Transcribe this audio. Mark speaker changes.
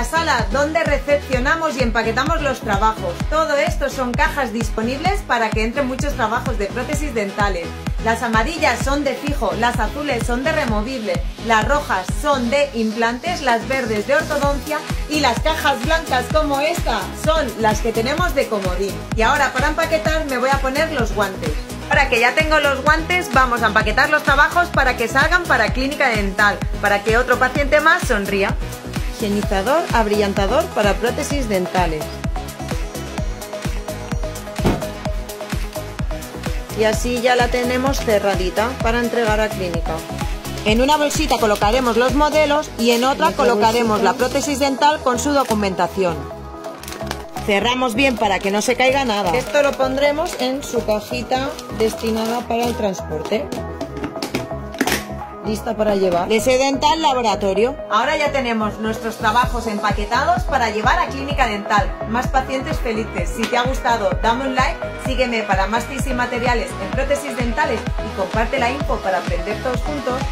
Speaker 1: la sala donde recepcionamos y empaquetamos los trabajos. Todo esto son cajas disponibles para que entren muchos trabajos de prótesis dentales. Las amarillas son de fijo, las azules son de removible, las rojas son de implantes, las verdes de ortodoncia y las cajas blancas como esta son las que tenemos de comodín. Y ahora para empaquetar me voy a poner los guantes. Ahora que ya tengo los guantes, vamos a empaquetar los trabajos para que salgan para clínica dental, para que otro paciente más sonría. Higienizador abrillantador para prótesis dentales. Y así ya la tenemos cerradita para entregar a clínica. En una bolsita colocaremos los modelos y en otra colocaremos la prótesis dental con su documentación. Cerramos bien para que no se caiga nada. Esto lo pondremos en su cajita destinada para el transporte. Lista para llevar. De Laboratorio. Ahora ya tenemos nuestros trabajos empaquetados para llevar a Clínica Dental. Más pacientes felices. Si te ha gustado, dame un like, sígueme para más tips y materiales en prótesis dentales y comparte la info para aprender todos juntos.